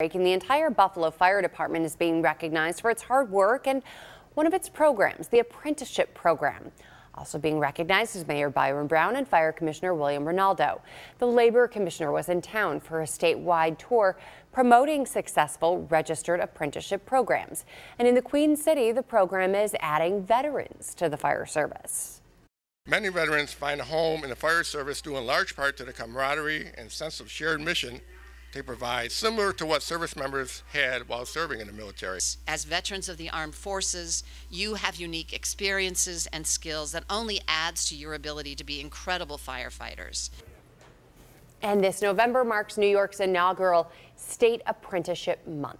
And the entire Buffalo Fire Department is being recognized for its hard work and one of its programs, the apprenticeship program. Also being recognized is Mayor Byron Brown and Fire Commissioner William Renaldo. The Labor Commissioner was in town for a statewide tour promoting successful registered apprenticeship programs. And in the Queen City, the program is adding veterans to the fire service. Many veterans find a home in the fire service due in large part to the camaraderie and sense of shared mission they provide, similar to what service members had while serving in the military. As veterans of the armed forces, you have unique experiences and skills that only adds to your ability to be incredible firefighters. And this November marks New York's inaugural State Apprenticeship Month.